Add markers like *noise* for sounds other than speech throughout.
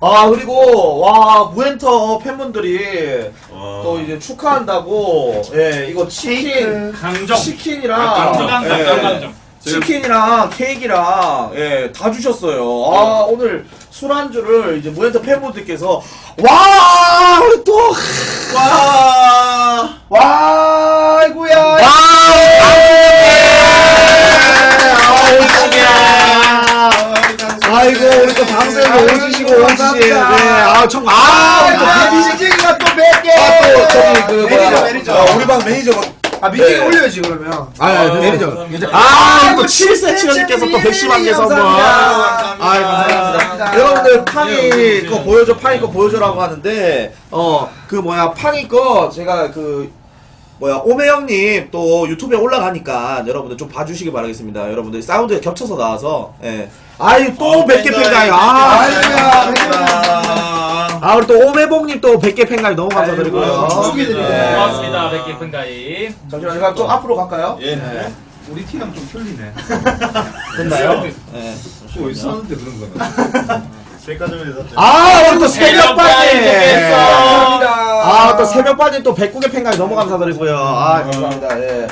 아 그리고 와 무엔터 팬분들이 와. 또 이제 축하한다고 예 이거 치킨. 강정. 치킨이랑 강정. 예, 강정. 치킨이랑 케이크랑 예 다 주셨어요. 아 오늘 술안주를 이제 무엔터 팬분들께서 와또 와. 와, 아이고야. 아이고 우리 또 방송에 오시시고 오시시 네 아 정말 아 우리 또 아, 데뷔 민식이가 또 100개. 아, 또 저기 그 매니저, 뭐야, 매니저. 어, 우리 방 매니저가 아, 민식이 네. 올려야지, 그러면. 아, 아 매니저. 아, 또 7세치원님께서 또 110만 개 선물. 감사합니다. 아, 감사합니다. 감사합니다. 여러분들 팡이 네, 거 보여줘, 팡이 거 보여줘라고 하는데, 어, 그 뭐야, 팡이 거 제가 그, 뭐야, 오메 형님 또 유튜브에 올라가니까 여러분들 좀 봐주시기 바라겠습니다. 여러분들 사운드에 겹쳐서 나와서, 예. 아유, 또 100개 팬가요. 아, 아이고야, 아, 우리 또 오메봉님 또 100개 팬가요. 너무 감사드리고요. 축하드립니다. 네. 고맙습니다. 백기 팬가이. 잠시만, 제가 좀 앞으로 갈까요? 예. 네. 우리 티랑 좀 틀리네. 됐나요? *laughs* 네. 뭐 있었는데 그런 거는. *laughs* 백화점에서 아, 우리 또 새벽반님! 감사합니다. 아, 또 새벽반님 또 백국의 팬가이 너무 감사드리고요. 아, 감사합니다. 예.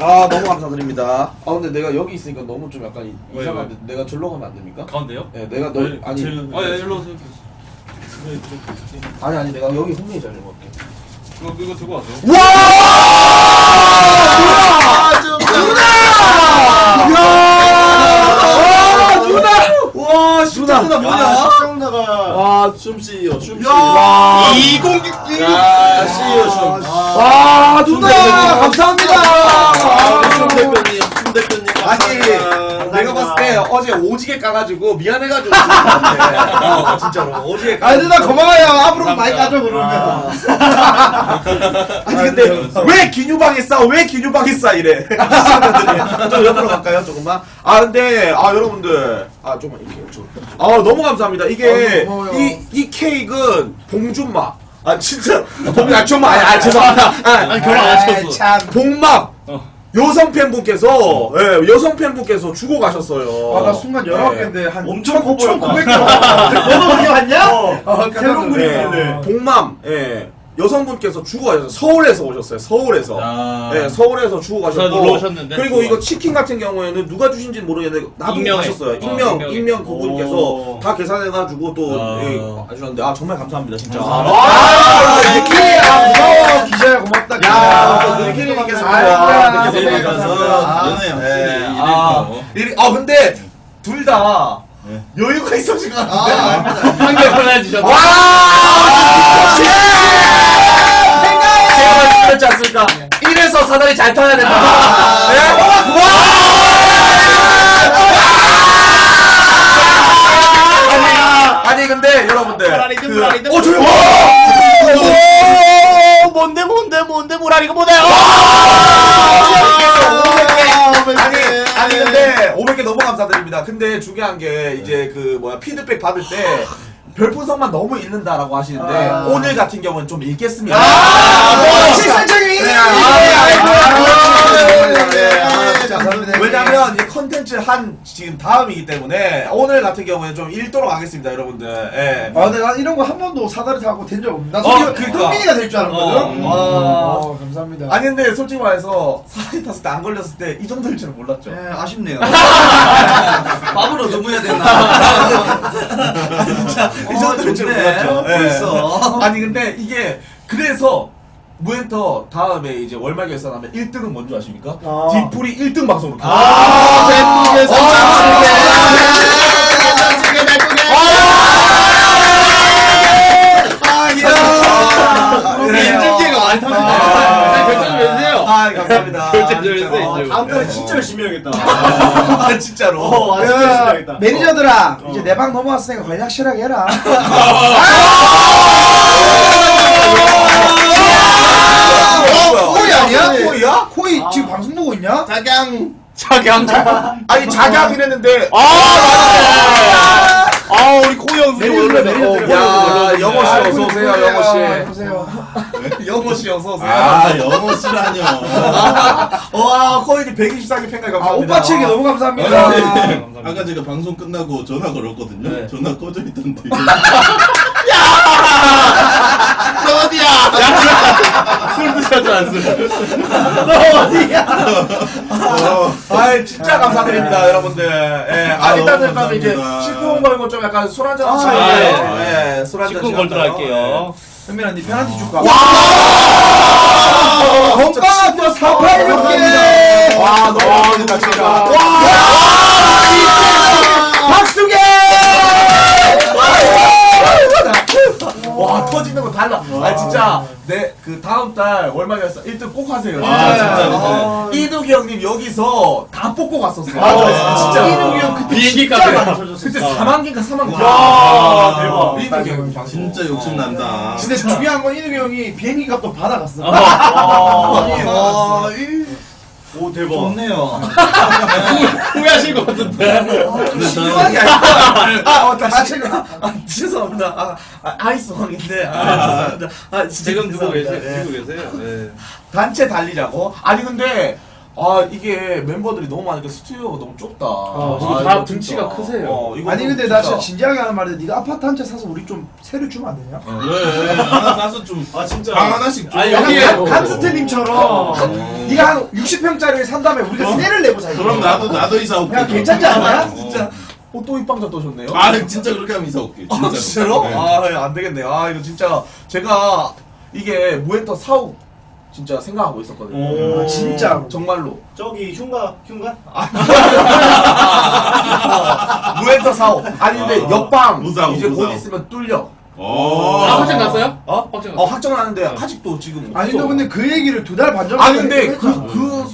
아, 너무 감사드립니다. 아, 근데 내가 여기 있으니까 너무 좀 약간 이- 왜요? 이상한데 내가 절로 가면 안 됩니까? 가운데요? 예, 내가 너, 아니, 아, 예, 일로 오세요. 아니, 아니, 내가 여기 홍콩이 자리로 갈게. 이거, 이거 들고 와세요. 와! 와, 누나! 누나 아, 시청자가 와, 춤씨요, 춤씨. 와! 2067. 야, 씨요, 춤. 와, 누나! 감사합니다! 춤 대표님, 춤 대표님. 아니 봤을 때 어제 오지게 까가지고 미안해가지고. *laughs* 어, 진짜로 오지게 까. 아, 누나 고마워요. 앞으로 많이 까줘, 그러면. *laughs* 아니 근데 왜 기뉴방에 싸? 왜 기뉴방에 싸? 이래. 좀 옆으로 갈까요 조금만? 아 근데 아 여러분들 아 좀만 이렇게 좀. 아 너무 감사합니다. 이게 아, 고마워요. 이이 케이크는 봉준마. 아 진짜 봉 *laughs* 아좀마 아, 아 죄송합니다. 아, 아니, 결혼 안 하셨어. 참. 복막 어. 여성 팬분께서 예, 여성 팬분께서 주고 가셨어요. 아, 나 순간 네. 19개인데 한 엄청 커 보였다. 1900개. 너도 그게 왔냐? 어, 어, 새로운 그래. 그림인데. 복맘 예. 여성분께서 주고 가셨어요. 서울에서 오셨어요. 서울에서. 아. 예, 서울에서 주고 가셨고. 놀러 오셨는데 그리고 이거 치킨 같은 경우에는 누가 주신지 는 모르겠는데 나도 익명에. 가셨어요. 어, 익명, 익명에. 익명 그분께서 오. 다 계산해가지고 또 아. 예, 해주셨는데 아 정말 감사합니다 진짜. 아, 아, 고마워. 기자야, 고맙다. 야. 또 느끼님께서 아이고야. 느끼 네, 선물 감사합니다. 네, 연애요. 아, 이- 아 근데 둘다 네. 여유가 아, 같은데. 한개 보내주셨다. 와! 제 가 말씀드렸지 않습니까? 이래서 사다리 잘 타야 된다. 네? 아니, 아니 근데 여러분들 그- 어 저기 오, 뭔데, 뭔데, 뭔데, 뭐라리가 뭐대요? 아니 아니 근데 500개 너무 감사드립니다. 근데 중요한 게 이제 그 뭐야 피드백 받을 때 별풍선만 너무 읽는다라고 하시는데 아. 오늘 같은 경우는 좀 읽겠습니다. 아, 실질적인 네, 아, 아, 네, 아, 진짜 감사합니 다. 왜냐면 이 컨텐츠 한 지금 다음이기 때문에 오늘 같은 경우에는 좀 읽도록 하겠습니다, 여러분들. 예. 아, 근데 나 이런 거 한 번도 사다리 타고 된 적 없나? 나 어, 솔직히 그러니까. 흥민이가 될 줄 알았거든. 어, 아, 어. 감사합니다. 아니 근데 솔직히 말해서 사다리 탔을 때 안 걸렸을 때 이 정도일 줄은 몰랐죠. 네, 아쉽네요. *laughs* 밥으로 너무 해야 되나? *laughs* 진짜 이 정도일 줄은. 몰랐죠. 예. 벌써. 아니 근데 이게 그래서 무엔터 다음에 이제 월말 결산하면 1등은 뭔지 아십니까? 아. 디프리 1등 방송으로. 아. 아. 결정 좀 해주세요. 아 감사합니다. 결정 좀 진짜. 해주세요, 어, 이제. 다음 달에 진짜 열심히 해야겠다. 아 진짜로. 어, 아, 진짜 열심히 해야겠다. 매니저들아, 이제 내 방 넘어왔으니까 관리 확실하게 해라. 어, 코이 아니야? 코이야? 코이 지금 방송 보고 있냐? 자강. 자기 한 장. 아니 자기하긴 했는데 아, 아 우리 코이 형 매니저 들어, 매니저 들어. 야, 영호 씨 어서 오세요, 영호 씨. 오세요. *laughs* 영호 씨 어서 오세요. 아 영호 씨라뇨. *laughs* 와, 코인이 124개 팬가 아, 감사합니다. 오빠 책이 너무 감사합니다. 아니, 감사합니다. 아까 제가 방송 끝나고 전화 걸었거든요. 네. 전화 꺼져 있던데. *laughs* 너 어디야? 술 드셨잖아 술. 아, 진짜 감사드립니다, 여러분들. 예, 아, 일단은 그러면 이제. 식품 걸고 좀 약간 술 한잔 아, 하시죠. 예. 예, 술 한잔. 직군 걸도록 할게요. 현민아, 니 페널티 줄까? 와! 건강한 또 486개! 와, 너무 감사합니다, 진짜. 와! 박수계! 그, 다음 달 월말이었어. 1등 꼭 하세요. 아, 진짜. 진짜. 아, 이두기 형님 여기서 다 뽑고 갔었어. 맞아. 진짜. 이두기 형 그때 비행기 진짜. 많이 터졌어. 그때 4만 개인가 4만 개. 와, 대박. 대박. 이두기 형 방송. 진짜 욕심 난다. 근데 중요한 건 이두기 형이 비행기 값도 받아갔어. 아, 아니, 와, 이- 오, 대박. 좋네요. 후회하실 것 같은데. 근데 심하게 저는 알고. 아, 맞다. 아, 제가, 아, 죄송합니다. 아, 아 아이스 왕인데. 아, 죄송합니다. 아, 진짜 지금 죄송합니다. 계세요. 예. 두고 계세요. 네. 단체 달리자고? 아니, 근데, 아, 이게 멤버들이 너무 많으니까 스튜디오가 너무 좁다. 어, 아, 다 이거 등치가 진짜. 크세요. 어, 이거 아니 좀 근데 나 진짜 진지하게 하는 말인데 네가 아파트 한 채 사서 우리 좀 세를 주면 안 되냐? 왜 하나 사서 좀방 아 진짜 하나씩 줘. 아니, 약간 여기에 간- 뭐- 간스테님처럼 어. 네가 한 60평짜리를 산 다음에 우리가 세를 내고 살자 그럼 나도 나도 이사 올게. 야, 괜찮지? 어. 진짜. 어, 또 입방자 떠셨네요? 아 진짜 그렇게 하면 이사 올게. 아, 진짜로? 네. 아, 예, 안 되겠네요. 아, 이거 진짜 제가 이게 무엔터 사옥 진짜 생각하고 있었거든요. 오. 아, 진짜로. 정말로. 저기 흉가 흉가 *laughs* 무엔터 사옥. 아니, 근데 아. 옆방 무사옥, 이제 곧 무사옥. 있으면 뚫려. 어. 아 확정 났어요? 어? 확정 어, 났어. 확정은 하는데 아직도 지금 아니 없어. 근데 그 얘기를 두 달 반 전에 아니 근데 그. 그,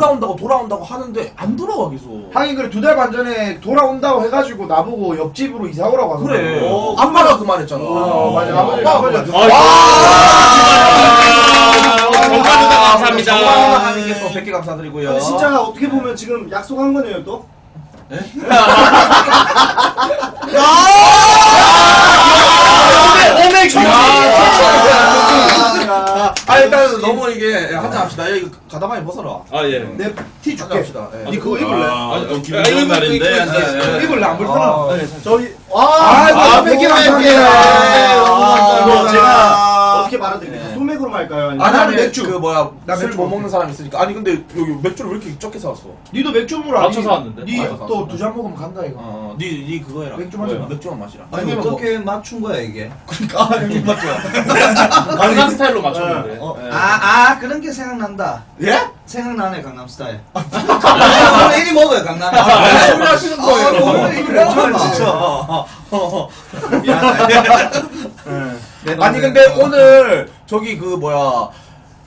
돌아온다고 돌아온다고 하는데 안 돌아와 계속. 하긴 그래 두 달 반 전에 돌아온다고 해가지고 나보고 옆집으로 이사 오라고 하더라고 그래. 어, 아빠가 그 말했잖아. 어, 맞아. 아버지, 아빠가 아버지. 정말 누나 감사합니다. 정말 하는 게또 100개 감사드리고요. 근데 진짜 어떻게 보면 지금 약속한 거네요 또 오메 기 아, 아 일단 너무 이게 한잔 합시다. 여기 가다만이 벗어라. 아 예. 내티 한잔 줄게 합시다. 예. 니 그거 입을래? 아, 어, 기분 아, 좋은 이거 날인데 입고 한 잔. 있어요. 예. 입을래 안 불편하? 아, 저희 아, 아, 아, 100개 감사합니다. 아, 이거 감사합니다. 제가 어떻게 말아드릴까요? 네. 소맥으로 말까요? 아니면 아 나는 나는 맥주. 그 뭐야 나 술 맥주 못. 먹는 사람 있으니까 아니 근데 여기 맥주를 왜 이렇게 적게 사왔어? 니도 맥주 물어 맞춰서 왔는데. 맞춰서 왔어. 니또 두잔 먹으면 간다 이거 어니 니 그거 해라 맥주 마셔. 뭐야, 맥주만 마시라 아니 형님은 어떻게 맞춘 거야 이게? 그러니까 아, 형님 맞죠? 강남 스타일로 맞췄는데. 어, 아, 아 그런 게 생각난다. 예? 생각나네 강남 스타일. 오늘 이리 먹어요 강남에. 무슨 소리 하시는 거예요? 아, 오늘 이리 먹어요. 진짜 어, 어. 내 아니 근데 오늘 저기 그 뭐야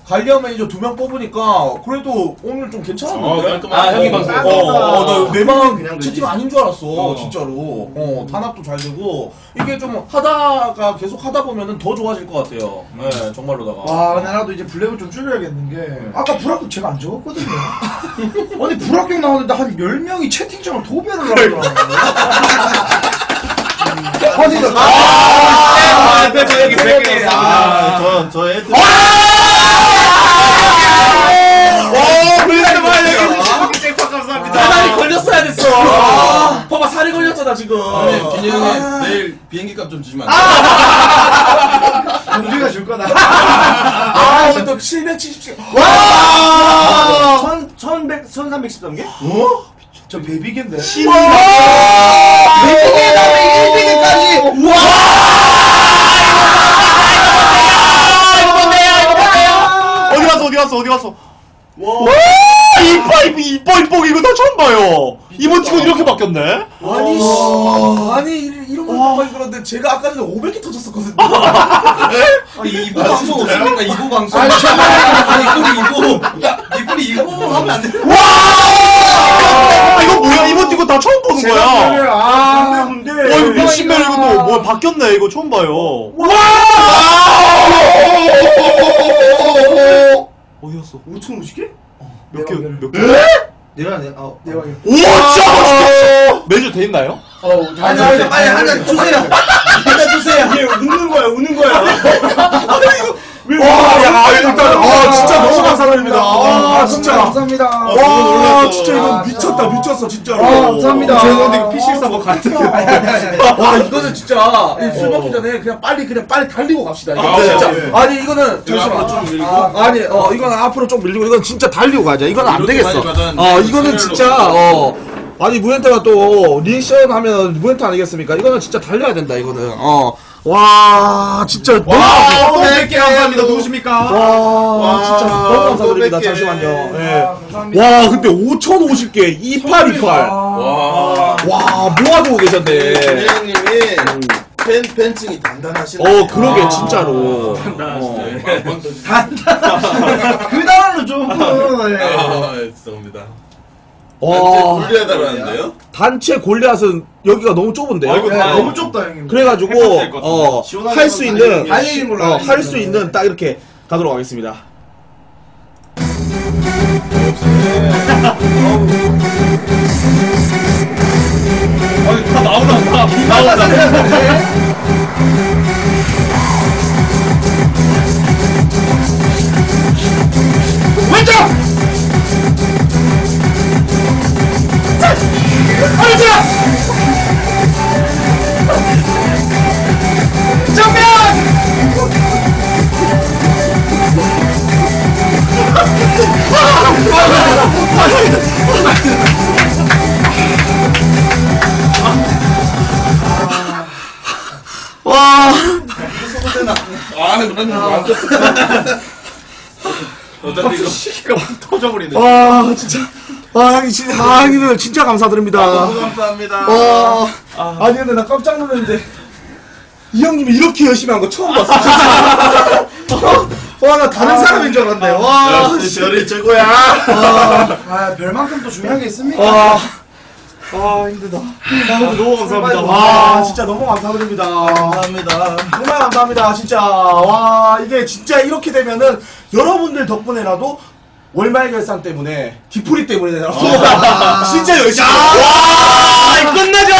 관리형 매니저 두 명 뽑으니까 그래도 오늘 좀 어, 괜찮았는데? 깔끔하다. 아, 형이 방송. 어, 어, 나 내방 그냥 채팅 되지. 아닌 줄 알았어, 어. 진짜로. 어, 단합도 잘 되고, 이게 좀 하다가 계속 하다 보면은 더 좋아질 것 같아요. 네, 정말로다가. 와 근데 나도 이제 블랙을 좀 줄여야겠는 게 아까 불합격 제가 안 적었거든요 *laughs* 아니 불합격 나오는데 한 10명이 채팅창을 도배를 하더라고 *laughs* 요 아니 나 아, 대박 여기 100개 감사합니다. 아, 저, 저 애들. 오, 말 아, 잭팟 감사합니다. 살이 걸렸어야 됐어. 봐봐, 살이 걸렸잖아, 지금. 아니, 김영이 내일 비행기 값 좀 주시면 안 우리가 줄 거다 아, 또 777. 천, 천백, 천삼백십 단계? 저 베비겐 데 베이비게 다음에 1비기까지. 우와! 어디 갔어 어디 갔어 어디 갔어? 와 이뻐 이뻐 이뻐 이뻐 이거 나 처음 봐요. 이모티콘 이렇게 바뀌었네. 아니, 씨. 아니, 이- 이런 걸 그런데 제가 아까 전에 500개 터졌었거든요. 아니 이부 방송 없으니까 이부 방송. 아니, 아니 이분이 이부. 이분이 이부 하면 안 돼. 아, 이거 뭐야 이모티콘 다 처음 보는 거야. 아 근데 어 이거 몇십 명 이거 또뭐 바뀌었네 이거 처음 봐요. 어디 갔어? 5천 50개? 몇 개? 몇 개? 내가 내 어. 내가 진짜 멋있다. 매주 돼 있나요? 어우 아니 아니 빨리 한잔 주세요. 한잔 주세요. 이게 웃는 거야, 우는 거야. 와, 야, 일단 아 진짜 너무 감사드립니다. 아 진짜. 감사합니다. 와, 진짜 이거 아, 미쳤다, 미쳤어, 진짜로. 아, 감사합니다. 죄송한데 이거 PC 서버 같은 아니. 와, 이거는 진짜 이술 먹기 전에 그냥 빨리 그냥 빨리 달리고 갑시다. 이거 아, 진짜. 네. 아니 이거는 잠시만. 앞으로 좀 밀고. 아, 아니, 어, 이거는 앞으로 좀 밀리고 이건 진짜 달리고 가자. 이건 안 되겠어. 어, 이거는 진짜. 어. 아니 무엔타가 또 리액션 하면 무엔타 아니겠습니까? 이거는 진짜 달려야 된다. 이거는. 어. 와, 진짜 너무 와, 또 100개 감사합니다. 누구십니까? 와, 진짜 너무 또 감사드립니다. 몇 개. 잠시만요. 예. 아, 감사합니다. 와, 근데 5,050개, 2828. 아, 와. 와, 모아두고 계셨네. 회장님이 팬 팬층이 단단하시네. 어, 그러게, 진짜로. 어. 그 단어는 *laughs* 좀. 예. 아, 죄송합니다. 와, 불리하다라는데요? 단체 골리앗은 여기가 너무 좁은데요? 아, 이거 네, 다 너무 좁다 형님. 그래가지고, 될것 같은데. 어, 시원하게 할수 하면 있는, 달리는 걸로 어, 하겠습니다. 할수 있는 딱 이렇게 가도록 하겠습니다. 아니, 다 나오나, 다. 나오나. *laughs* *laughs* 어차피 이거 시기가 막 터져버리네. 와, 진짜. 아, 형님, 진짜, 아, 형님들 진짜 감사드립니다. 너무 감사합니다. 와, 아니, 근데 나 깜짝 놀랐는데. 이 형님이 이렇게 열심히 한 거 처음 봤어. 진짜. *laughs* 와, 나 다른 사람인 줄 알았네. 와, 역시 별이 최고야. 아, 별만큼 또 중요한 게 있습니까? 와. 아, 힘들다. 아, 너무 감사합니다. 와, 진짜 너무 감사드립니다. 감사합니다. 정말 감사합니다. 진짜. 와, 이게 진짜 이렇게 되면은 여러분들 덕분에라도 월말 결산 때문에, 디프리 때문에라도 *laughs* 진짜 열심히. 와, 끝나자!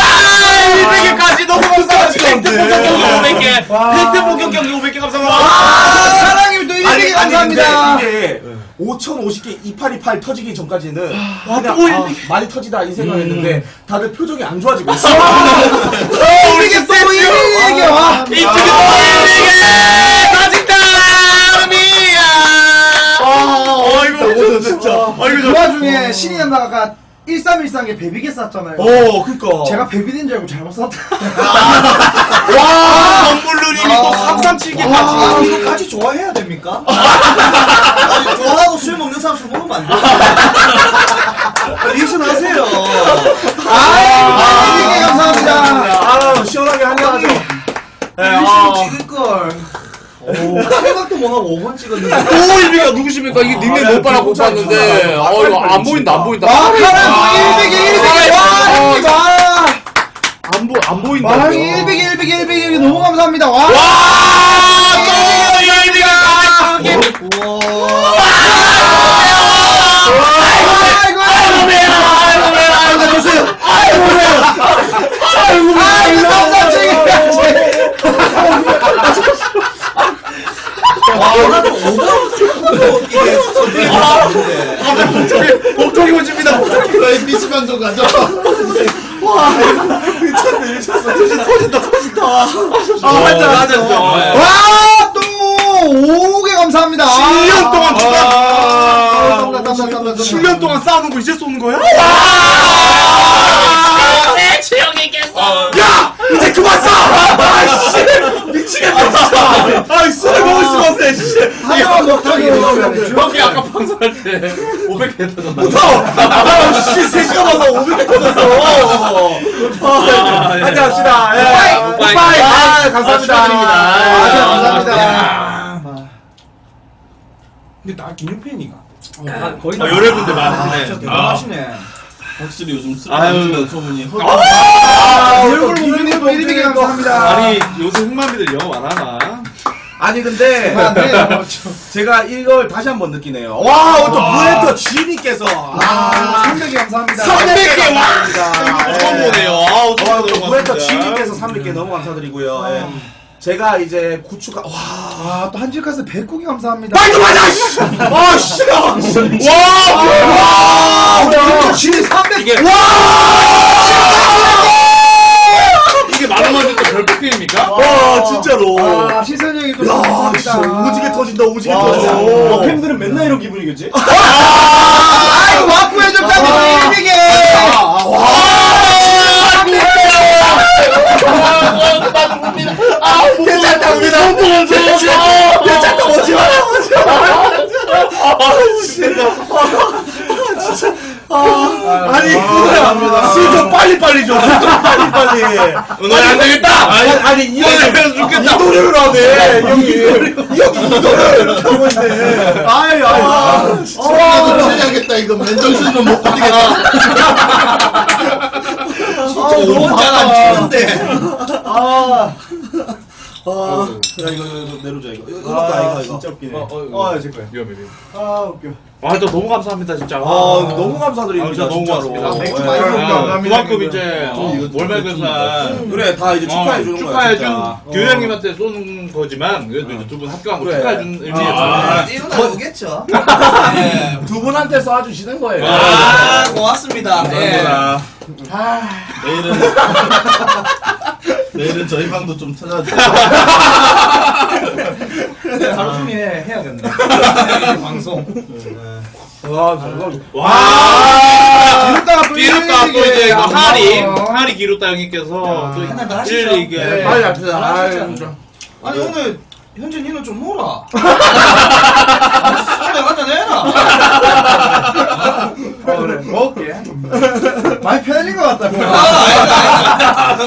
100개까지 너무 감사합니다. 팩트 폭격 경기 500개. 팩트 폭격 경기 500개 감사합니다. 아, 사랑님 또 100개 감사합니다. 이게 5,050개 2828 터지기 전까지는 그냥 아, 많이 터지다 이 생각했는데 다들 표정이 안 좋아지고 있어. 100개 또 100개 와. 어이구 진짜. 그 와중에 신이 누나가 1313개 베비게 쌌잖아요. 어, 그니까. 제가 베비딘 줄 알고 잘못 쌌다. 와, 건물루님이 또 337개까지. 아, 이거 같이 좋아해야 됩니까? 아니, 좋아하고 술 먹는 사람 술 먹으면 안 돼. 리액션 하세요. 아, 100개 감사합니다. 아, 시원하게 한잔 하죠. 리액션 찍을 걸. 생각도 못 하고 5번 찍었는데. 오일비가 누구십니까? 이게 닉네임 못 봐라 못 봤는데. 어, 이거 안 보인다, 안 보인다. 와, 카라도 100개, 100개. 와, 형님, 와. 안 보, 안 보인다. 와, 형님 100개, 100개, 100개, 100개 너무 감사합니다. 와. 또 일비가 아이고, 아이고, 주세요. 아이고, 감사합니다. 목소리 고 집니다. 목소리. 저희 PC 방송 가죠. 미쳤네, 미쳤어. 터진다, 터진다. 아, 한잔, 한잔. 와, 또 5개 감사합니다. 7년 동안 아, 추가. 깜짝, 깜짝, 깜짝. 7년 동안 쌓아놓은 거 이제 쏘는 거야? 야! 이제 그만 쏴! 아이씨! 미치겠다! 아이, 술을 먹을 수가 없네, 씨! 하나만 먹자기 형이 아까 방송할 때 500개 터졌나? 아, 씨, 3시간 와서 500개 터졌어! 한잔 합시다. 예. 오빠이. 오빠이. 아, 감사합니다. 아, 감사합니다. 근데 나 김용팬이가. 거의 아, 여러분들 많으시네. 진짜 대단하시네. 확실히 요즘. 먹는다는 소문이 허. 아, 얼굴 보면 100개 감사합니다. 아니 요새 흑마미들 영어 안 하나? 아니, 근데. 안 돼요. *laughs* 제가 이걸 다시 한번 느끼네요. 와, 오늘 또 무에터 지인님께서. 아, 300개 감사합니다. 300개 와! 감사합니다. 처음 예. 보네요. 아우, 또 구했던 고맙습니다. 지님께서 300개 너무 감사드리고요. 예. 제가 이제 구축가 와 아, 또 한질가스 백국이 감사합니다. 빨리 맞아! 씨! 아 씨! 와! 와, 진이 300. 이게 이게 만원만 줄때 별폭행입니까? 와 진짜로. 아, 시선 형이 또 야, 감사합니다. 씨, 오지게 터진다, 오지게 와, 터져. 팬들은 맨날 이런 기분이겠지? 아이고, 와꾸 해줬다니, 일비게. 괜 괜찮다, 오지 마라, 오지 마라. 아, 진짜. 진짜. 아, 아니, 그거야. 술좀 빨리빨리 줘. 술좀 빨리빨리. 오늘 안 되겠다! 아니, 아니, 이 형이 오늘 죽겠다! 이도를 하네, 이 형이. 이 형이 이도를 이렇게 하고 있네. 아이, 아이. 아, 진짜. 이거 해야겠다 이거 맨정신 좀못 버티겠다. 너무 혼자가 치는데. 아. 아, 야, 이거, 이거, 이거 내려줘, 이거. 이거, 이거, 아, 이거, 이거. 진짜 웃기네. 어, 어, 아, 제 거야. 위험해, 위험해. 아, 웃겨. 아, 또 너무 감사합니다, 진짜. 아, 너무 감사드립니다. 아, 진짜 너무 진짜로. 고맙습니다. 맥주 예. 많이 먹- 아, 그만큼 이제 좀 어, 이거 좀 월말 좀 근산 그래, 다 이제 축하해 주는 거야. 축하해 준 진짜. 교장님한테 쏘는 거지만 그래도 이제 두 분 합격한 거 그래. 축하해 준 의미에서 아, 이건 알겠죠. 네. *laughs* 두 분한테 쏴 주시는 거예요. 아, 고맙습니다. 네. 감사합니다. 내일은 *laughs* 내일은 저희 방도 좀 찾아주세요. 하루 종일 해야겠네. 네, 방송. 와, 정말. 와또 기루따 또. 이제 그 아, 하리. 하리 기루따 형님께서 또 하나 더 하시죠. 네. 빨리 합시다. 진짜. 아니, 오늘 현진 니는 좀 놀아. 술에 한잔 해라. 어, 그래. 먹을게. 많이 편해진 것 같다.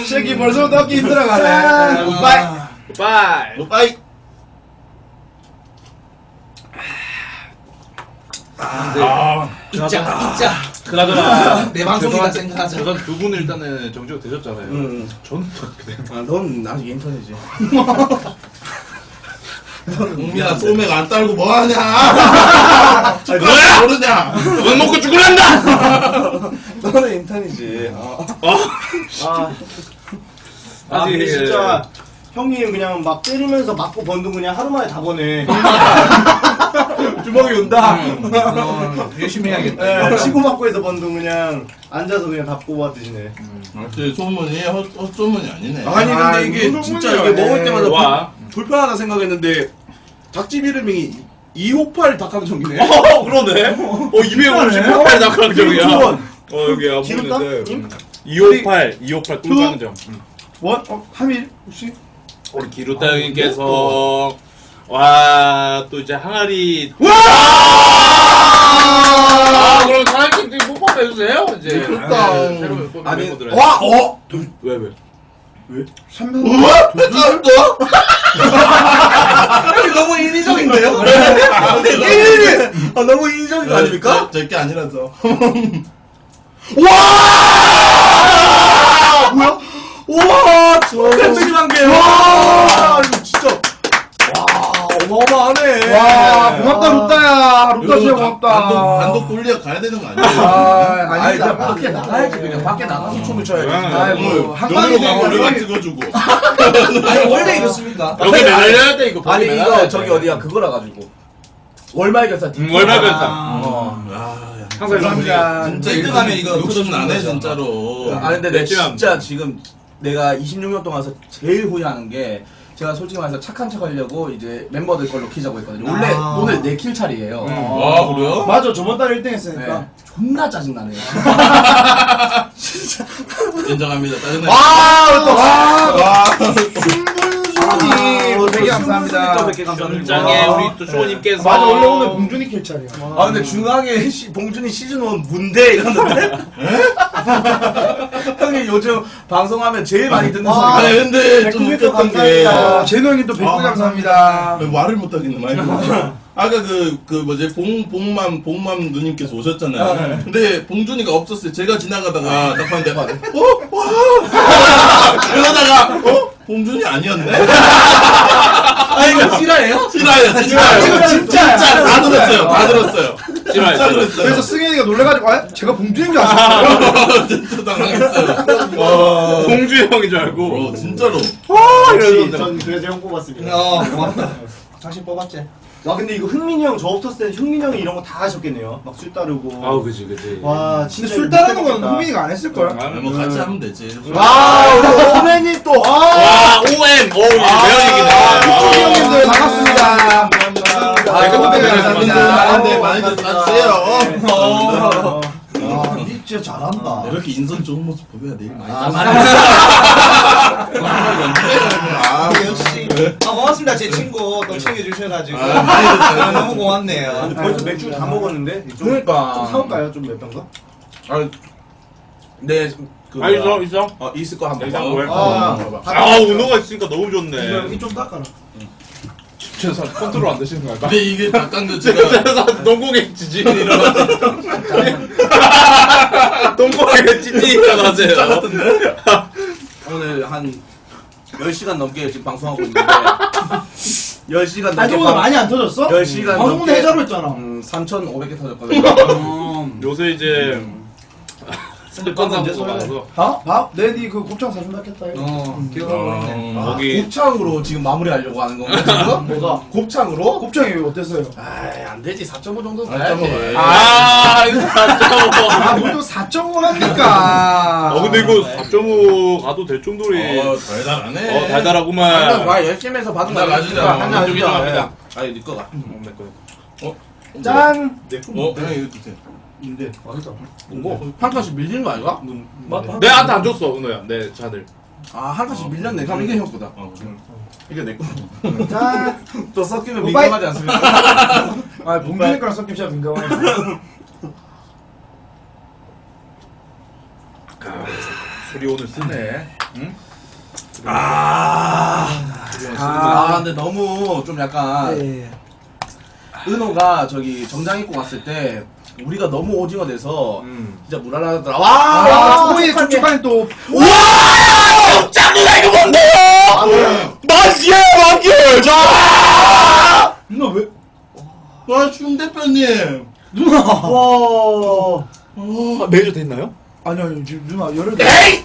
아, 뭐. 새끼 벌써부터 어깨 힘들어가네. 빠이. 빠이 빠이. 아 있자. 그나저나 *laughs* 내 방송이다 생각하자. 죄송한데 두 분은 일단은 정지가 되셨잖아요 음. 저는 또 어떻게 돼요? 아, 넌 아직 인턴이지. 웅민아 소맥 안 딸고 뭐 하냐? *laughs* 뭐야? 모르냐? 못 먹고 죽으란다 *laughs* 너는 인턴이지. 어. 아, 아, 근데 예. 진짜 형님 그냥 막 때리면서 맞고 번 돈 그냥 하루 만에 다 버네. *laughs* 주먹이 온다. 어, 열심히 해야겠다. 네. 치고 맞고 해서 번 돈 그냥 앉아서 그냥 다 뽑아 드시네. 역시 소문이 헛, 헛소문이 아니네. 아니 근데 아, 이게 무슨 진짜 소문이야. 이게 먹을 때마다 와. 불, 불편하다 생각했는데 닭집 이름이 258 닭강정이네. 어 그러네 어 258 닭강정이야 기루원. 어 여기 안 기루다? 보이는데 258 258 꿀강정 원? 어, 3일? 혹시? 우리 기루따 형님께서 와 또 이제 항아리 아 그럼 사장님 뽀뽀 해주세요 이제. 네, 새로 뽑은 아니 멤버들한테. 와 어. 왜 왜? 3명? 우와? 또? 너무 인위적인데요? 네. 아, 너무 인위적인 거 아닙니까? 절게 아니라서. 뭐야? 와, 저 깜짝이한 게. 와, 이거 진짜. 와, 어마어마하네. 와, 고맙다, 루따야. 루따 진짜 고맙다. 단독, 단독 돌려 가야 되는 거 아니에요? 아, 아니, 아니다. 그냥 밖에 나가야지, 그냥. 밖에 나가서 춤을 춰야지. 아이고, 오늘 한강이 눈으로 우리가. 찍어주고. *laughs* 아니 원래 이렇습니까? 여기 매달려야 돼 이거 아니, 이거 저기 돼. 어디야, 그거라 가지고. 월말 결산. 음, 월말 결산 어. 아, 야. 항상 감사합니다. 진짜 일등 이거 하면 이거 욕심 나네. 진짜로. 아 근데 내. 진짜 지금 내가 26년 동안 서 제일 후회하는 게 제가 솔직히 말해서 착한 척 하려고 이제 멤버들 걸로 키자고 했거든요. 원래 아. 오늘 내킬 차례예요. 아 그래요? 맞아 저번 달에 1등 했으니까. 네. 존나 짜증나네요. 인정합니다. 짜증나. 아, 또 와. 순분 순이 되게 감사합니다. 100개 감사드립니다. 현장에 우리 또 쇼님께서 맞아, 원래 오늘 봉준이 킬차리야. 아 근데 중앙에 시- 봉준이 시즌 1 문대 이러는데 *laughs* *laughs* 형님 요즘 방송하면 제일 많이 듣는 아, 아니 소리가 근데 좀또 웃겼던 게 감사합니다. 제노 형님 또 백국 아. 감사합니다. 왜 말을 못 하겠네 마이크 *laughs* 아까 그, 그 뭐지 봉, 봉맘 봉맘 누님께서 오셨잖아요 근데 봉준이가 없었어요 제가 지나가다가 딱 봤는데 어? 와 그러다가 어? 봉준이 아니었네? *laughs* 아 이거 실화예요? 실화예요 진짜 이거 진짜야. 진짜 다 들었어요 다 들었어요 싫어요. 그래서 승현이가 놀래가지고 아 제가 봉준인 줄 *laughs* 아셨어요? 진짜 당황했어요. 공주 형인 줄 알고. 어, 진짜로. 역시 전 그래서 형 뽑았습니다. 어 고맙다. 당신 뽑았지. 와 근데 이거 흥민이 형 저 없었을 때 흥민이 형이 이런 거 다 하셨겠네요. 막 술 따르고. 아우 그지 그지. 와 근데 진짜 술 따르는 건. 흥민이가 안 했을걸? 아니, 뭐 같이 하면 되지. 와 우리 오맨이 또 아. 와 OM 오. 우리 형님들 반갑습니다. 감사합니다. 아, 네, 감사합니다. 많은데 많이들 사주세요. 아, 니 진짜 잘한다. 이렇게 인성 좋은 모습 보여야 내일 많이 아, 사주세요. 아, 역시. 아 고맙습니다 제 친구 또 챙겨주셔가지고. 아, 많이들 아, 사주세요. 너무 고맙네요. 벌써 맥주 다 먹었는데. 좀, 그러니까. 좀 사올까요? 좀몇병 더? 아, 네, 그 아 있어 있어. 어, 있을 거 한번? 봐. 아, 아 은호가 있으니까 너무 좋네. 여기 좀 닦아 라. 최소 컨트롤 안 되시는 거 근데 이게 닭강정 *laughs* 제가 그래서 농공의 지진이라고. 농공의 지진이라고 하세요. 오늘 한 10시간 넘게 지금 방송하고 있는데 *laughs* 10시간 아니 넘게 오늘 많이 안 터졌어? 10시간 방송 넘게 해자로 했잖아. 음, 3,500개 터졌거든요. *laughs* 요새 이제 스폰서도 많아서 밥? 밥? 내니 그 곱창 사준다 했다. 어 기억하고 있네. 어, 거기 곱창으로 지금 마무리하려고 하는 건가 지금? *laughs* 뭐가? 곱창으로? 곱창이 어땠어요? 아이 안 되지 4.5 정도 아, 가야지. 아 이거 4.5. 아, 뭘또 4.5 합니까? 어 근데 이거 4.5 가도 될 정도로 어 달달하네. 어 달달하구만. 봐 열심히 해서 받은 거 한잔 아니니까 마시자. 한잔 인정합니다. 아니 네 거가. 짠! 어? 그냥 이거 드세요. 근데 맛있다. 뭐? 한 칸씩 밀리는 거 아닌가? 내 한테 안 줬어 은호야 내 잔을. 아한 칸씩 밀렸네. 그럼 이게 형 거다. 이게 내 거. 짠! *laughs* 또 섞이면 오빠이- 민감하지 않습니까? *laughs* 아, 봉준이 거랑 섞임 진짜 민감하네. *laughs* 술이 오늘 쓰네. 아, 아, 근데 너무 좀 약간 네. 은호가 저기 정장 입고 갔을 때 우리가 너무 오징어 돼서 음. 진짜 무난하더라. 아, 와, 소희의 촉촉한 또. 짱구가 이거 뭔데요? 맛이야 맛이. 자. 누나 왜? 와, 중 대표님. 누나! 와. 아, 매주 됐나요? 아니, 아니, 지금 누나 열을. 에이!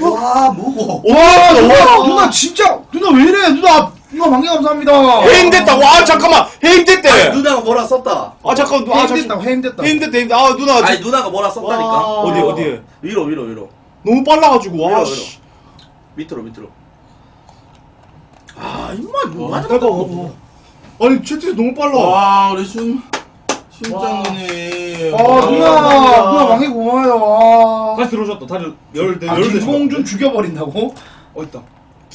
와, 뭐고? 와, 누나, 누나 진짜, 누나 왜 이래? 누나, 누나 만개 감사합니다. 해임됐다고. 아 잠깐만 해임됐대. 누나가 뭐라 썼다. 아 잠깐. 아 잠깐. 해임됐다, 해임됐다. 해임됐대. 해임됐. 아 누나 아니 누나가 뭐라 썼다니까. 와. 어디 어디? 위로 위로 위로. 너무 빨라가지고 위로 와. 위로. 씨. 밑으로 밑으로. 아 임마 뭐 거? 어, 어. 아니 채팅이 너무 빨라. 와, 우리 심, 심장군이. 아, 누나, 누나 만개 고마워요. 와. 다시 들어오셨다. 다시 열대 아, 김봉준 죽여버린다고? 어 있다.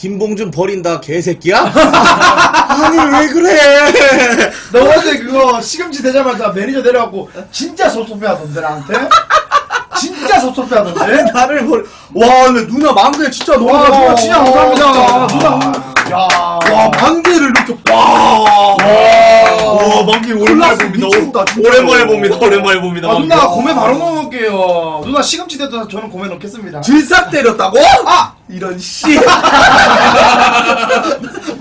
김봉준 버린다 개새끼야? *laughs* 아니 왜 그래? *laughs* 너 어제 그거 시금치 되자마자 매니저 내려갖고 진짜 섭섭해하던데 나한테? 진짜 섭섭해하던데? *laughs* 나를 버리. 와 근데 누나 만개 진짜 너무. 와 누나 진짜 감사합니다. 누나. 누나 야. 와 만 개를 이렇게 와. 와 만기 오랜만에 봅니다. 미쳤다, 진짜로. 오랜만에 봅니다. 오랜만에 봅니다. 아. 누나 고메 바로 넣어놓을게요. 누나 시금치 돼도 저는 고메 넣겠습니다. 질삭 때렸다고? 아 이런 씨.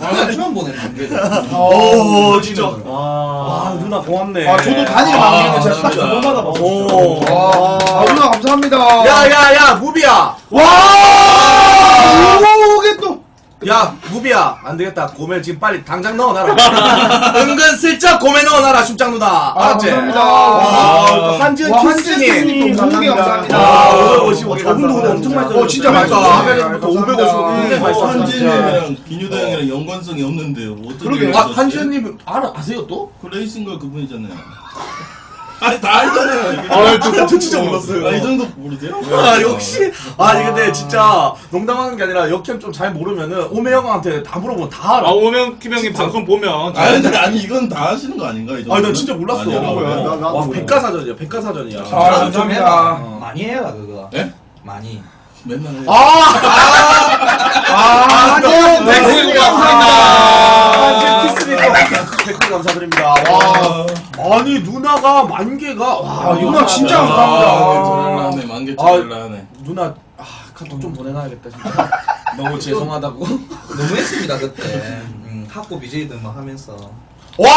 아 처음 보네 만개. 오 진짜. 와. 아 누나 고맙네. 아 저도 단일 만개는 제가 딱 두번 받아봤어. 오. 와, 아 누나 감사합니다. 야야야 무비야. 와. 야 무비야 안 되겠다 고멜 지금 빨리 당장 넣어놔라 *laughs* 은근 슬쩍 고멜 넣어놔라 춤장 누나 아, 알았지? 감사합니다. 와, 한지은 와, 키스님 한지은 너무 감사합니다. 와, 555개 저분도 감사합니다. 엄청 많이 어, 진짜 그러니까. 맛있다 감사합니다. 555 굉장히 어, 맛있어 한진이랑 비뉴다 형이랑 연관성이 없는데요. 어떻게 그러게. 아? 한지은님 알아 아세요 또? 그 레이싱걸 그분이잖아요. 아니 다 알잖아요. 아, 저- 저 진짜 몰랐어요. 아, 이 정도 모르세요? 아 역시 아니 근데 진짜 농담하는 게 아니라 역캠 좀 잘 모르면은 오메 형한테 다 물어보면 다 알아 아 오면 김형님 방송 보면 아니, 근데 아니 이건 다 하시는 거 아닌가? 이 아니 난 진짜 몰랐어 아니야. 뭐야, 나- 나도 와. 백과사전이야 백과사전이야 아, 좀. 해라. 많이 해라 그거. 예? 많이. 맨날 해. 아, 아, 또 네, 네, 감사합니다. 백훈 감사드립니다. 와, 아니 누나가 만 개가 와 아, 누나 진짜 아, 감사합니다. 네, 만개 아, 잘라네. 누나 아, 카톡 좀 보내놔야겠다 진짜. 너무 죄송하다고. 너무 했습니다 그때. 음, 학고 BJ들 막 하면서. 와!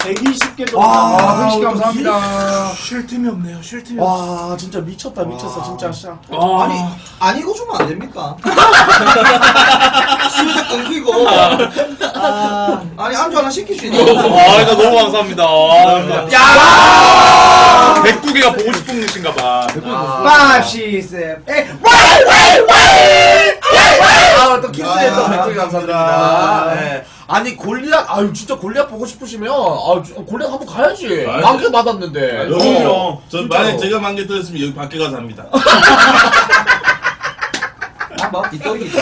120개 정도. 아, 120개 감사합니다. 쉴 틈이 없네요. 쉴 틈이 와, 진짜 미쳤다, 미쳤어, 진짜. 진짜. 아니, 안 익어주면 안 됩니까? 수유도 끊기고. 아, 아니, 안주 하나 시킬 수 있는 거. 아, 이거 너무 감사합니다. 야! 백두개가 보고 싶은 분이신가 봐. 5, 6, 7, 8. 아, 또 키스했던 백종이 감사드립니다. 네. 아니, 골리앗, 아유, 진짜 골리앗 보고 싶으시면, 아, 주- 골리앗 한번 가야지. 아니, 만개 받았는데. 어, 저 진짜로. 만약 제가 만개 들었으면 여기 밖에 가서 합니다. 한번 뒷돌기죠.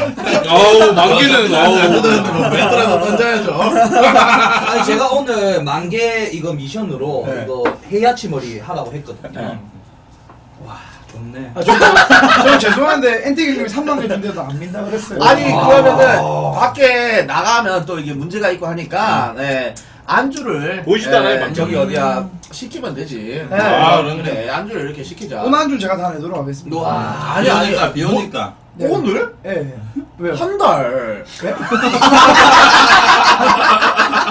아우, 만개는, 안 아우. 들었는데 뭐 멘트라도 던져야죠. 아니, 제가 오늘 만개 이거 미션으로 이거 헤야치 머리 하라고 했거든요. 와, 좋네. 아, 저, 저 죄송한데 엔티기님이 3만 개 준대도 안 민다 그랬어요. 아니, 아. 그러면은, 밖에 나가면 또 이게 문제가 있고 하니까, 네. 안주를. 보이지도 않아요, 네, 방금. 저기 어디야, 시키면 되지. 네. 아, 그러네. 그래, 안주를 이렇게 시키자. 오늘 한준 제가 다 내도록 하겠습니다. 와, 아니, 아니. 비오니까 비오니까. 네. 오늘? 예, 예. 왜요? 한 달.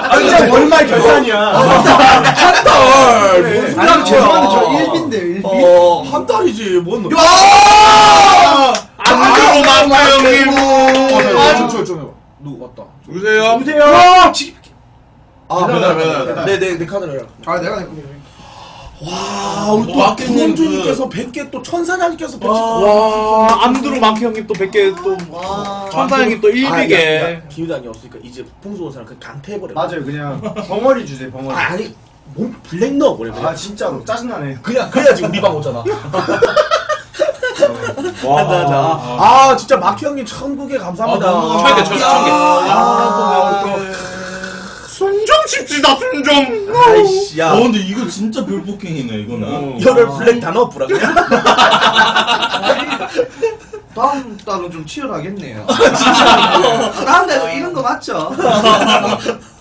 아, 진짜 월말 결산이야. 한 달. 네. 무슨 아니, 소리야. 죄송한데 저 1비인데요, 1비. 어, 한 달이지, 뭔. 야! 안주로 만개 형님. 아, 저, 저, 누구 왔다. 누구세요? 보세요. 지- 아, 배달, 배달, 배달. 네, 네, 내 카드로 해라. 아, 내가 냈군요. 와, 우리 또 뭐, 김홍준님께서 100개, 또 천사장님께서 100개. 와, 안드로 만개 형님 또 100개 또. 천사 형님 또 100개. 기회단이 없으니까 이제 풍수원 사람 그 강퇴해버려. 맞아요, 그냥 벙어리 주세요, 벙어리. 아, 아니, 몸 블랙 넣어버려. 그냥. 아, 진짜로. 짜증나네. 그냥, 그래야지 우리 방 오잖아. 와. 한다, 한다. 아, 진짜 마키 형님 천국에 감사합니다. 아, 너무 천개, 천 개, 천 개. 아, 또 순정 칩시다, 순정. 아이씨, 야. 어 근데 이거 진짜 별폭행이네 이거는. 열을 블랙 다 넣어보라, 그냥. *laughs* 다음 달은 좀 치열하겠네요. 아, 다음 달도 이런 거 맞죠? *laughs*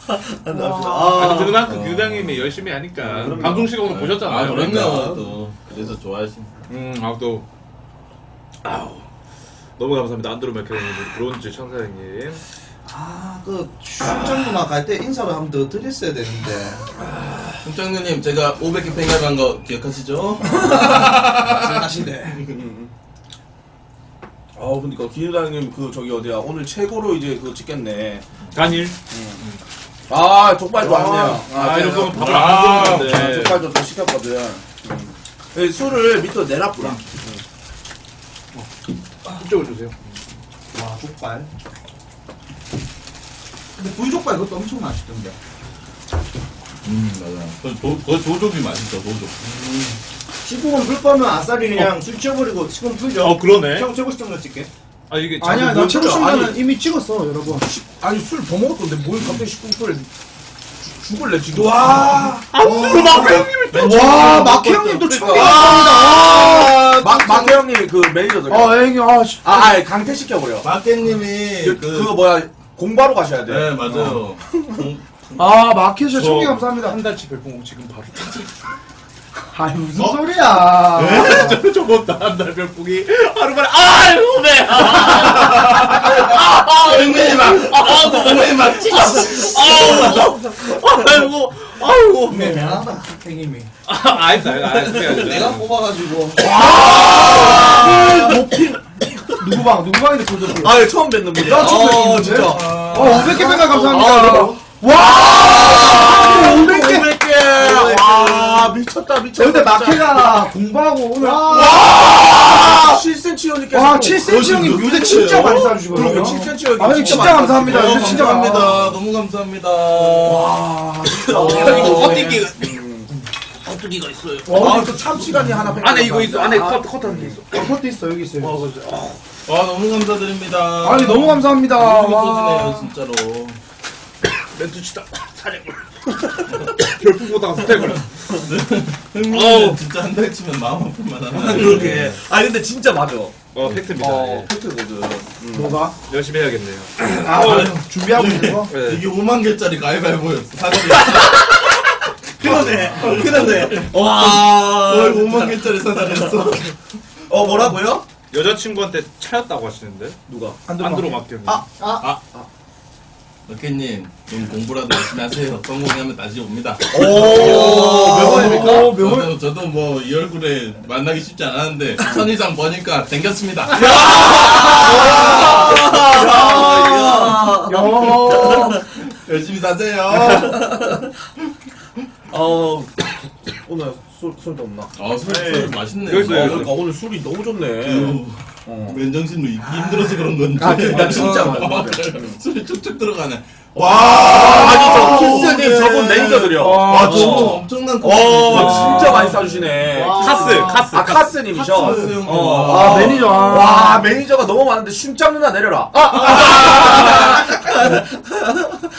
아, 그만큼 규당님이 열심히 하니까. 방송 시간 오늘 보셨잖아요. 아 그럼요 그러니까. 또 그래서 좋아하신. 음, 아, 또. 아우. 너무 감사합니다. 안드로 마케 형님, 브론즈 천사 형님. 아, 그 출장 문화 갈때 인사를 한 번 더 드렸어야 되는데. 팀장님 제가 500개 팽갑한 거 기억하시죠? *laughs* 생각하신데. 아, 그니까 기회단님 그 저기 어디야 오늘 최고로 이제 그거 찍겠네. 단일. 아, 족발 좋았네요. 아, 이런 거는 밥을 아, 안 네. 먹었는데. 족발 좀더 시켰거든. 음. 네, 술을 밑으로 내놨구나. 이쪽으로 주세요. 와, 족발. 근데 불족발 그것도 엄청 맛있던데. 음 맞아. 그 도, 그 도족이 맛있어 도족. 식구건 풀 거면 아싸리 그냥 술 치워버리고 식구건 풀죠. 어, 그러네. 형 최고 시점 찍게. 아, 이게. 아니야, 뭘나 최고? 신문은 아니. 이미 찍었어, 여러 번. 아니 술 더 먹었던데 뭘 갑자기 식품풀 죽을래 지금. 와, 안드로 마케 형님이 와, 마키 형님 또 그러니까. 처음 감사합니다. 막 마케 형님 그 매니저들. 아, 형님, 아, 씨. 아, 아 강퇴 시켜버려. 마켓님이 그, 그, 그거 뭐야 공부하러 가셔야 돼. 네 맞아요. 공- 아, 씨 총기 저 감사합니다. 한 달치 별풍 지금 바로. 아니, 무슨 소리야. 저 저번 한달 별풍이 하루 만에 아 후배 엉덩이 막아 엉덩이 막 찢었어. 아우 아이고 아이고 네, 대단하다, 형님이. 아 아니다 아니다 내가 뽑아가지고. 누구 방, 누구 방인데 도저히. 아 처음 뵙는 분이야. 나 처음 어? 진짜. 어, 500개 배가 감사합니다. 아, 와! 500개! 500개. 와 미쳤다 미쳤다. 근데 마케가 공부하고 오늘. 와 7cm 형님께서. 와, 7cm 형님 요새 진짜 많이 싸주시거든요. 그리고 7cm 형님 아, 형님 진짜 감사합니다. 어, 요새 진짜 감사합니다. 너무 감사합니다. 와 진짜. 헛디기 헛두기가 있어요. 아또 참 시간이 하나. 안에 이거 있어 안에 컷 컷하는 게 있어 컷도 있어, 여기 있어요. 와 너무 감사드립니다. 아니, 너무 감사합니다. 너무 진짜로. 멘트 치다 *coughs* 사냥을 *coughs* 별풍 보다가 사냥을 형님 어우. 진짜 한 달 치면 마음 아플 만하다. 그렇게. 아 근데 진짜 맞아. 어 팩트입니다 어 예. 팩트거든. 뭐가? 열심히 해야겠네요 *coughs* 아, 오늘 준비하고 있는 거? 네. 이게 5만 개짜리 가위바위보였어. 사거리. *laughs* 그러네. 그러네. 월 와. 5만 개짜리 사다리였어. *laughs* 어 뭐라고요? 여자친구한테 차였다고 하시는데 누가? 안드로 마케 형님 아, 아, 럭키님 좀 공부라도 열심히 하세요. 성공하면 다시 옵니다. 오, 명언입니까? 오, 명언. 저도, 저도 뭐 이 얼굴에 만나기 쉽지 않았는데 선 이상 버니까 땡겼습니다. 야. 열심히 사세요. 어, 오늘 술, 술도 없나? 아, 술, 술 맛있네. 어, 여기 그러니까 오늘 술이 너무 좋네. 그, 맨정신으로 입기 힘들어서 그런 건지. 아, 그, 나 진짜 어, 맞아, 맞아. 술이 쭉쭉 들어가네. 와, 와, 아니, 저 키스님 저분 매니저들이요. 와, 아, 저거 엄청난 거. 어, 진짜 많이 싸주시네. 카스, 카스. 아, 카스님이셔. 카스 형님. 어. 아, 매니저. 아. 와, 매니저가 너무 많은데 쉼짝 누나 내려라. 아,